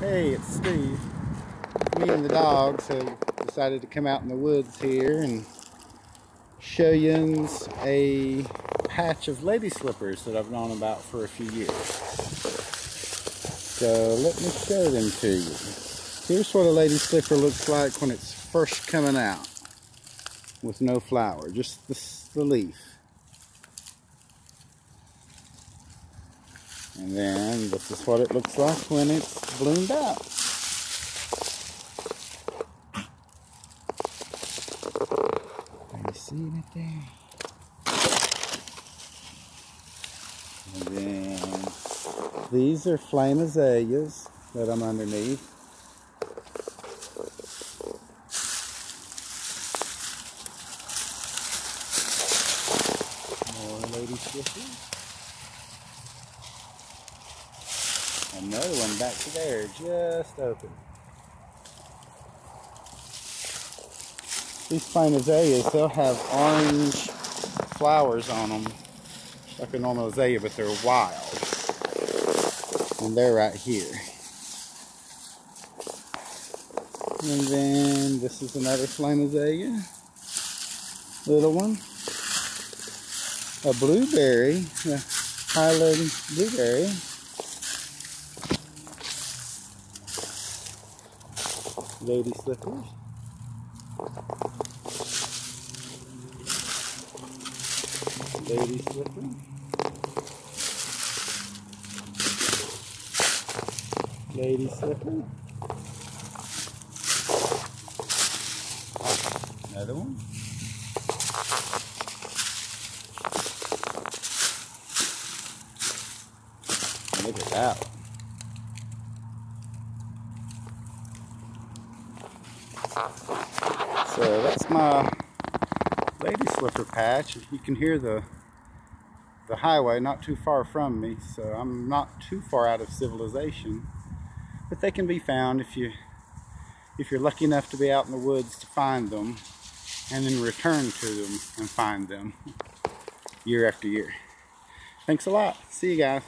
Hey, it's Steve. Me and the dogs have decided to come out in the woods here and show you a patch of lady slippers that I've known about for a few years. So let me show them to you. Here's what a lady slipper looks like when it's first coming out with no flower, just the, the leaf. And then this is what it looks like when it's bloomed out. Are you seeing it there? And then these are flame azaleas that I'm underneath. More lady. Another one back to there, just open. These flame azaleas, they'll have orange flowers on them, like a normal azalea, but they're wild. And they're right here. And then this is another flame azalea, little one. A blueberry, a Highland blueberry. Lady slippers. Lady slipper. Lady slipper. Another one. Look at that So that's my lady slipper patch. You can hear the the highway not too far from me, so I'm not too far out of civilization. But they can be found if you if you're lucky enough to be out in the woods to find them and then return to them and find them year after year. Thanks a lot. See you guys.